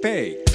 pay.